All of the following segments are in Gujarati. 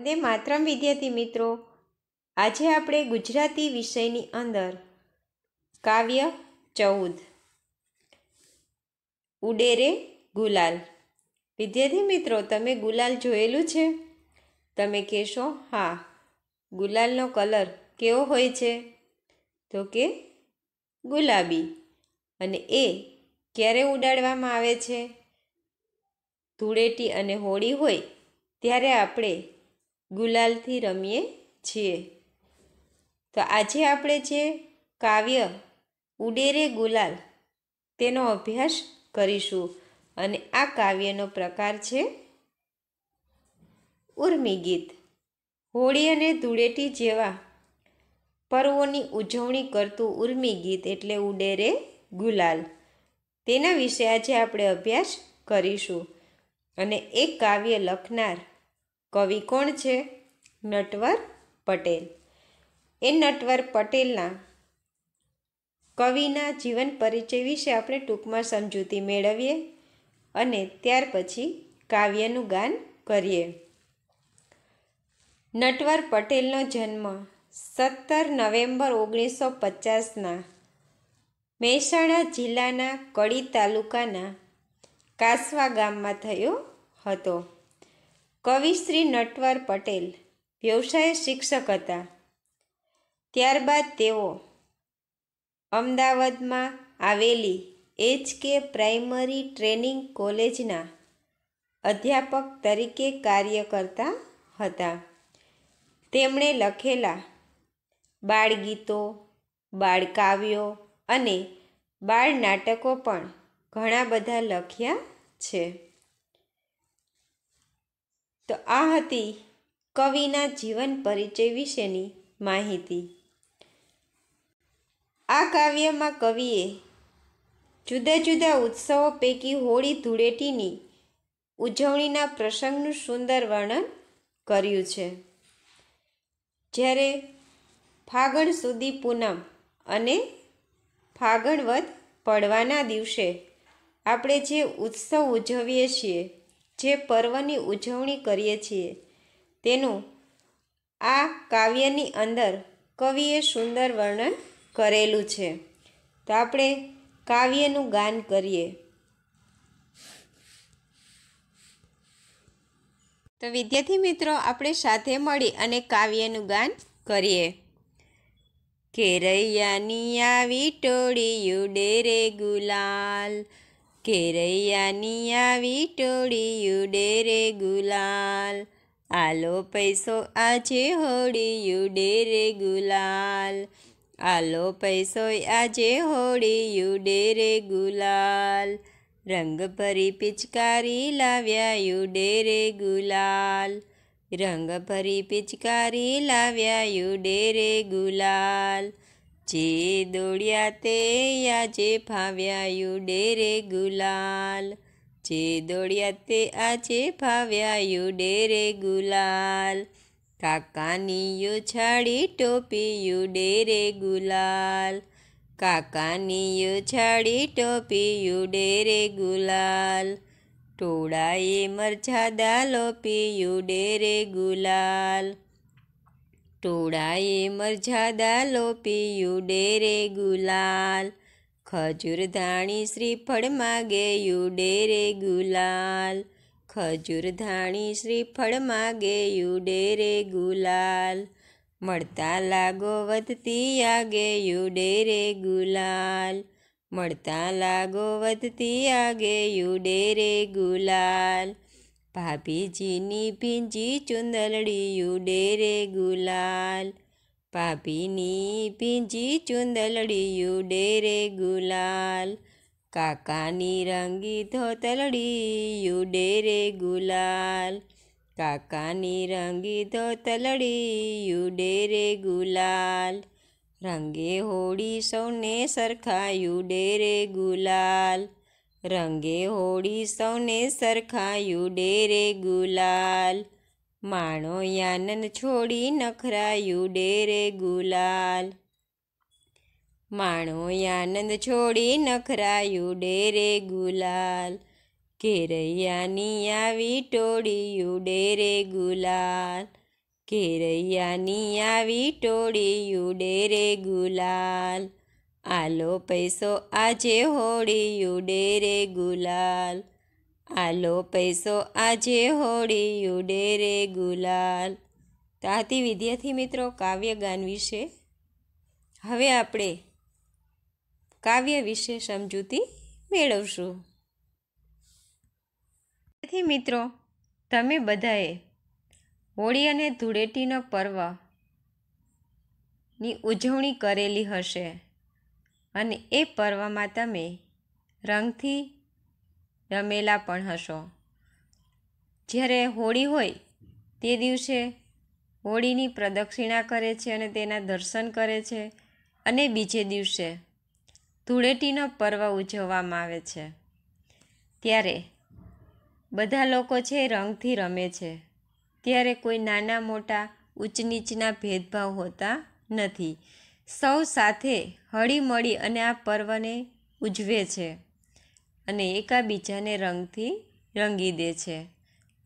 ને માતરમ, વિદ્યાર્થી મિત્રો. આજે આપણે ગુજરાતી વિષયની અંદર કાવ્ય ચૌદ. ઉડેરે ગુલાલ. વિદ્યાર્થી મિત્રો, તમે ગુલાલ જોયેલું છે? તમે કહેશો, હા, ગુલાલનો કલર કેવો હોય છે? તો કે, ગુલાબી. અને એ ક્યારે ઉડાડવામાં આવે છે? ધૂળેટી અને હોળી હોય, ત્યારે આપણે ગુલાલથી રમીએ છીએ. તો આજે આપણે જે કાવ્ય ઉડેરે ગુલાલ તેનો અભ્યાસ કરીશું અને આ કાવ્યનો પ્રકાર છે ઉર્મી ગીત. હોળી અને ધૂળેટી જેવા પર્વોની ઉજવણી કરતું ઉર્મી ગીત એટલે ઉડેરે ગુલાલ. તેના વિશે આજે આપણે અભ્યાસ કરીશું અને એક કાવ્ય લખનાર કવિ કોણ છે? નટવર પટેલ. એ નટવર પટેલના કવિના જીવન પરિચય વિશે આપણે ટૂંકમાં સમજૂતી મેળવીએ અને ત્યાર પછી કાવ્યનું ગાન કરીએ. નટવર પટેલનો જન્મ સત્તર નવેમ્બર ઓગણીસો પચાસના મહેસાણા જિલ્લાના કડી તાલુકાના કાસવા ગામમાં થયો હતો. કવિ શ્રી નટવર પટેલ, વ્યવસાય શિક્ષક હતા. ત્યારબાદ તેઓ અમદાવાદમાં આવેલી એચ કે પ્રાઇમરી ટ્રેનિંગ કોલેજના અધ્યાપક તરીકે કાર્ય કરતા હતા. તેમણે લખેલા બાળગીતો, બાળકાવ્યો અને બાળ નાટકો પણ ઘણા બધા લખ્યા છે. તો આ હતી કવિના જીવન પરિચય વિશેની માહિતી. આ કાવ્યમાં કવિએ જુદા જુદા ઉત્સવો પૈકી હોળી ધૂળેટીની ઉજવણીના પ્રસંગનું સુંદર વર્ણન કર્યું છે. જ્યારે ફાગણ સુધી પૂનમ અને ફાગણવદ પડવાના દિવસે આપણે જે ઉત્સવ ઉજવીએ છીએ જે પર્વની ઉજવણી કરીએ છીએ. તેનું આ કાવ્યની અંદર કવિએ સુંદર વર્ણન કરેલું છે. તો આપણે કાવ્યનું ગાન કરીએ. તો વિદ્યાર્થી મિત્રો, આપણે સાથે મળી અને કાવ્યનું ગાન કરીએ. કેરૈયાની આવી ટોળી યુડે રે ગુલાલ કેરૈયાની આવી ટોળીયું ડેરે ગુલાલ. આલો પૈસો આજે હોળીયું ડેરે ગુલાલ. આલો પૈસો આજે હોળીયું ડેરે ગુલાલ. રંગ ભરી પિચકારી લાવ્યા યુડે રે ગુલાલ. રંગ ભરી પિચકારી લાવ્યા યુડે રે ગુલાલ. જે દોડ્યા તે આજે ફાવ્યા યુડે રે ગુલાલ. જે દોડ્યા તે આજે ફાવ્યા યુડે રે ગુલાલ. કાકાની યુછાડી ટોપી યુડે રે ગુલાલ. કાકાની યુછાડી ટોપી યુડે રે ગુલાલ. ટોળાએ મરછાદા લોપી યુડે રે ગુલાલ. ટોળાએ મરજાદા લોપી પીયું ડેરે ગુલાલ. ખજૂર ધાણી શ્રીફળ માગે યુ ડેરે ગુલાલ. ખજૂર ધાણી શ્રીફળ માગે યુ ડેરે ગુલાલ. મળતા લાગો વધતી આગે યુ ડેરે ગુલાલ. મળતા લાગો વધતી આગે યુ ડેરે ગુલાલ. ભાભીજીની ભીંજી ચુંદલડી ડેરે ગુલાલ ભાભીની ભીંજી ચુંદલડી ડેરે ગુલાલ કાકાની રંગી ધોતલડી ડેરે ગુલાલ કાકાની રંગી ધોતલડી ડેરે ગુલાલ રંગે હોળી સૌને સરખાયું ડેરે ગુલાલ રંગે હોળી સૌને સરખાયું ડેરે ગુલાલ. માણો યાનન છોડી નખરાયું ડેરે ગુલાલ. માણો આનંદ છોડી નખરાયું ડેરે ગુલાલ. કેરૈયાની આવી ટોળીયું ડેરે ગુલાલ. કેરૈયાની આવી ટોળીયું ડેરે ગુલાલ. આલો પૈસો આજે હોળી ઉડે રે ગુલાલ. આલો પૈસો આજે હોળી ઉડે રે ગુલાલ. તો આ વિદ્યાર્થી મિત્રો કાવ્ય ગાન વિશે હવે આપણે કાવ્ય વિશે સમજૂતી મેળવશું. તેથી મિત્રો, તમે બધાએ હોળી અને ધૂળેટીનો પર્વની ઉજવણી કરેલી હશે. અને એ પર્વમાં તમે રંગથી રમેલા પણ હશો. જ્યારે હોળી હોય, તે દિવસે હોળીની પ્રદક્ષિણા કરે છે અને તેના દર્શન કરે છે અને બીજે દિવસે ધૂળેટીનો પર્વ ઉજવવામાં આવે છે. ત્યારે બધા લોકો છે રંગથી રમે છે. ત્યારે કોઈ નાના મોટા ઊંચ નીચના ભેદભાવ હોતા નથી. સૌ સાથે હળીમળી અને આ પર્વને ઉજવે છે અને એકાબીજાને રંગથી રંગી દે છે.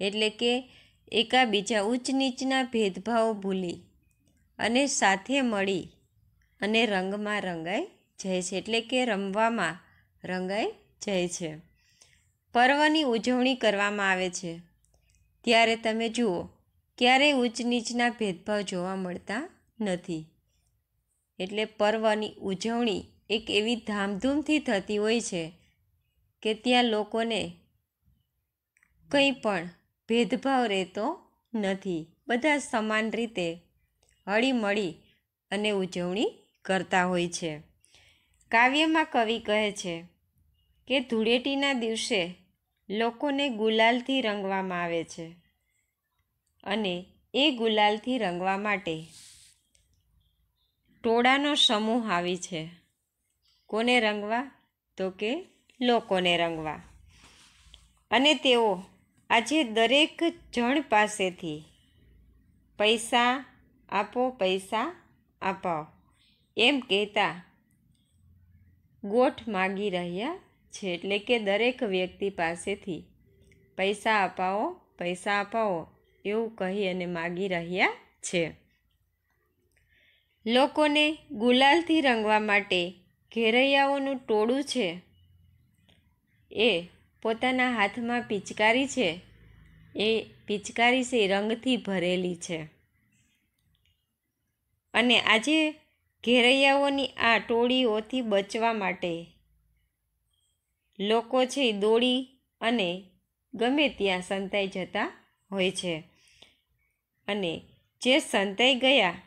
એટલે કે એકાબીજા ઉચ્ચ નીચના ભેદભાવો ભૂલી અને સાથે મળી અને રંગમાં રંગાઈ જાય છે. એટલે કે રમવામાં રંગાઈ જાય છે. પર્વની ઉજવણી કરવામાં આવે છે. ત્યારે તમે જુઓ, ક્યારેય ઉચ્ચ નીચના ભેદભાવ જોવા મળતા નથી. એટલે પર્વની ઉજવણી એક એવી ધામધૂમથી થતી હોય છે કે ત્યાં લોકોને કંઈ પણ ભેદભાવ રહેતો નથી. બધા સમાન રીતે હળીમળી અને ઉજવણી કરતા હોય છે. કાવ્યમાં કવિ કહે છે કે ધૂળેટીના દિવસે લોકોને ગુલાલથી રંગવામાં આવે છે અને એ ગુલાલથી રંગવા માટે ટોળાનો સમૂહ આવી છે. કોને રંગવા? તો કે લોકોને રંગવા. અને તેઓ આજે દરેક જણ પાસેથી પૈસા આપો, પૈસા અપાવ, એમ કહેતા ગોઠ માગી રહ્યા છે. એટલે કે દરેક વ્યક્તિ પાસેથી પૈસા અપાવો પૈસા અપાવો એવું કહી અને માગી રહ્યા છે. લોકોને ગુલાલથી રંગવા માટે ઘેરૈયાઓનું ટોળું છે. એ પોતાના હાથમાં પિચકારી છે. એ પિચકારી છે રંગથી ભરેલી છે. અને આજે ઘેરૈયાઓની આ ટોળીઓથી બચવા માટે લોકો છે દોડી અને ગમે ત્યાં સંતાઈ જતા હોય છે. અને જે સંતાઈ ગયા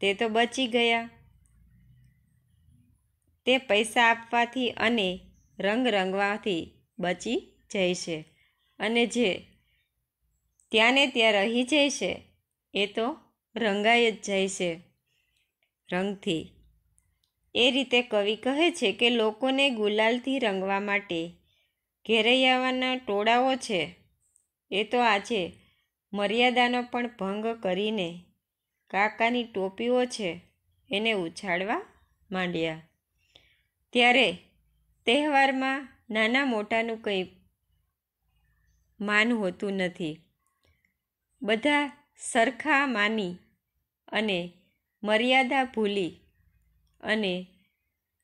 તે તો બચી ગયા. તે પૈસા આપવાથી અને રંગ રંગવાથી બચી જાય છે અને જે ત્યાંને ત્યાં રહી જાય છે એ તો રંગાઈ જ જાય છે રંગથી. એ રીતે કવિ કહે છે કે લોકોને ગુલાલથી રંગવા માટે ઘેરૈયાવાના ટોળાઓ છે. એ તો આજે મર્યાદાનો પણ ભંગ કરીને કાકાની ટોપીઓ છે એને ઉછાળવા માંડ્યા. ત્યારે તહેવારમાં નાના મોટાનું કંઈ માન હોતું નથી. બધા સરખા માની અને મર્યાદા ભૂલી અને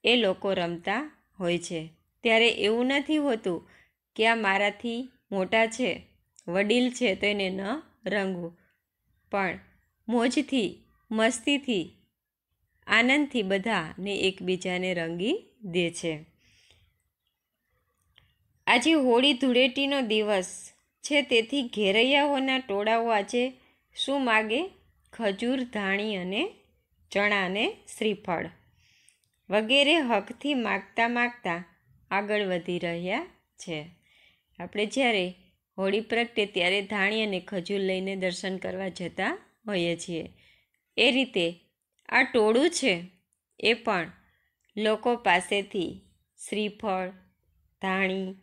એ લોકો રમતા હોય છે. ત્યારે એવું નથી હોતું કે આ મારાથી મોટા છે, વડીલ છે તો એને ન રંગવું પણ મોજથી, મસ્તીથી, આનંદથી બધાને એકબીજાને રંગી દે છે. આજે હોળી ધૂળેટીનો દિવસ છે, તેથી ઘેરૈયાઓના ટોળાઓ આજે શું માગે? ખજૂર, ધાણી અને ચણા અને શ્રીફળ વગેરે હકથી માગતા માગતા આગળ વધી રહ્યા છે. આપણે જ્યારે હોળી પ્રગટે ત્યારે ધાણી અને ખજૂર લઈને દર્શન કરવા જતા હોઈએ છીએ. એ રીતે આ ટોળું છે એ પણ લોકો પાસેથી શ્રીફળ, ધાણી,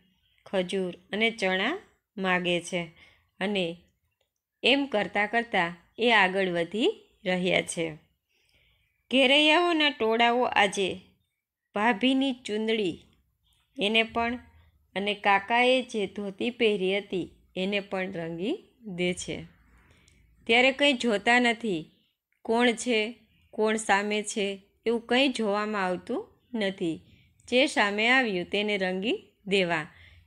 ખજૂર અને ચણા માગે છે અને એમ કરતાં કરતાં એ આગળ વધી રહ્યા છે. ઘેરૈયાઓના ટોળાઓ આજે ભાભીની ચૂંદડી એને પણ અને કાકાએ જે ધોતી પહેરી હતી એને પણ રંગી દે છે. ત્યારે કંઈ જોતા નથી. કોણ છે? કોણ સામે છે? એવું કંઈ જોવામાં આવતું નથી. જે સામે આવ્યું તેને રંગી દેવા.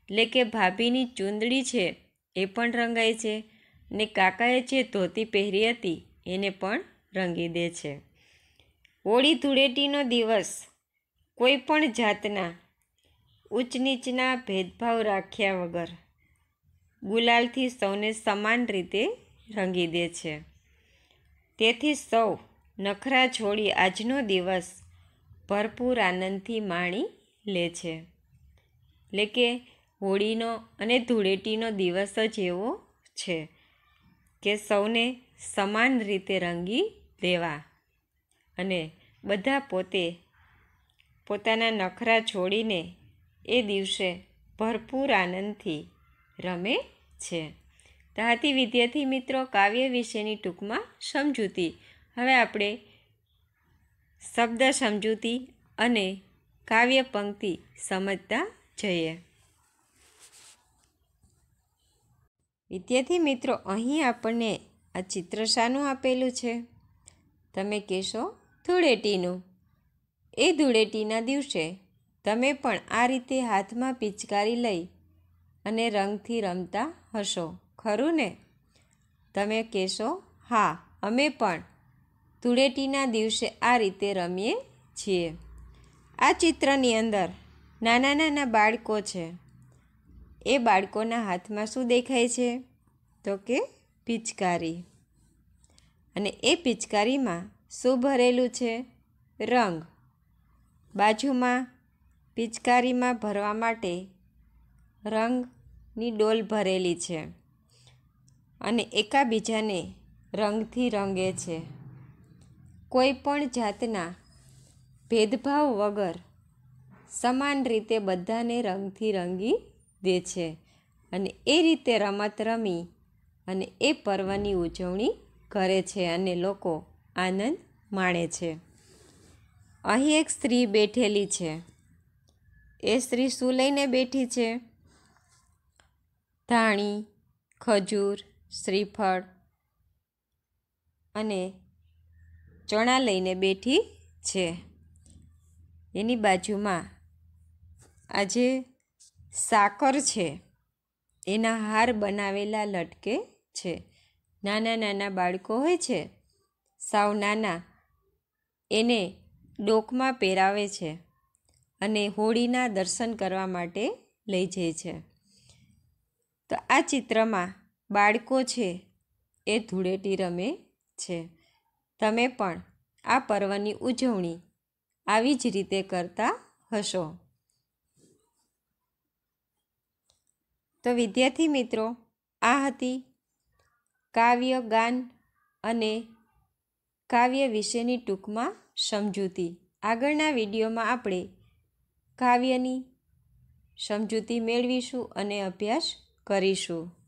એટલે કે ભાભીની ચૂંદડી છે, એ પણ રંગાય છે. ને કાકાએ જે ધોતી પહેરી હતી, એને પણ રંગી દે છે. હોળી ધૂળેટીનો દિવસ. કોઈ પણ જાતના ઉચ્ચ નીચના ભેદભાવ રાખ્યા વગર. ગુલાલથી સૌને સમાન રીતે રંગી દે છે. તેથી સૌ નખરા છોડી આજનો દિવસ ભરપૂર આનંદથી માણી લે છે. એટલે કે હોળીનો અને ધૂળેટીનો દિવસ જ એવો છે કે સૌને સમાન રીતે રંગી દેવા અને બધા પોતે પોતાના નખરા છોડીને એ દિવસે ભરપૂર આનંદથી રમે છે. તો હતી વિદ્યાર્થી મિત્રો કાવ્ય વિશેની ટૂંકમાં સમજૂતી. હવે આપણે શબ્દ સમજૂતી અને કાવ્ય પંક્તિ સમજતા જઈએ. વિદ્યાર્થી મિત્રો, અહીં આપણને આ ચિત્ર શાનું આપેલું છે. તમે કહેશો, ધૂળેટીનું. એ ધૂળેટીના દિવસે તમે પણ આ રીતે હાથમાં પિચકારી લઈ અને રંગથી રમતા હશો. ખરું ને? તમે કહેશો, હા, અમે પણ ધૂળેટીના દિવસે આ રીતે રમીએ છીએ. આ ચિત્રની અંદર નાના નાના બાળકો છે. એ બાળકોના હાથમાં શું દેખાય છે? તો કે પિચકારી. અને એ પિચકારીમાં શું ભરેલું છે? રંગ. બાજુમાં પિચકારીમાં ભરવા માટે રંગની ડોલ ભરેલી છે. અને એકાબીજાને રંગથી રંગે છે. કોઈ પણ જાતના ભેદભાવ વગર સમાન રીતે બધાને રંગથી રંગી દે છે અને એ રીતે રમત રમી અને એ પર્વની ઉજવણી કરે છે અને લોકો આનંદ માણે છે. અહીં એક સ્ત્રી બેઠેલી છે. એ સ્ત્રી શું લઈને બેઠી છે? ધાણી, ખજૂર શ્રીફળ અને ચણા લઈને બેઠી છે. એની બાજુમાં આજે સાકર છે. એના હાર બનાવેલા લટકે છે. નાના નાના બાળકો હોય છે. સાવ નાના. એને ડોકમાં પહેરાવે છે અને હોળીના દર્શન કરવા માટે લઈ જાય છે. તો આ ચિત્રમાં બાળકો છે, એ ધૂળેટી રમે છે. તમે પણ આ પર્વની ઉજવણી આવી જ રીતે કરતા હશો. તો વિદ્યાર્થી મિત્રો, આ હતી કાવ્ય, ગાન અને કાવ્ય વિશેની ટૂંકમાં સમજૂતી. આગળના વિડીયોમાં આપણે કાવ્યની સમજૂતી મેળવીશું અને અભ્યાસ કરીશું.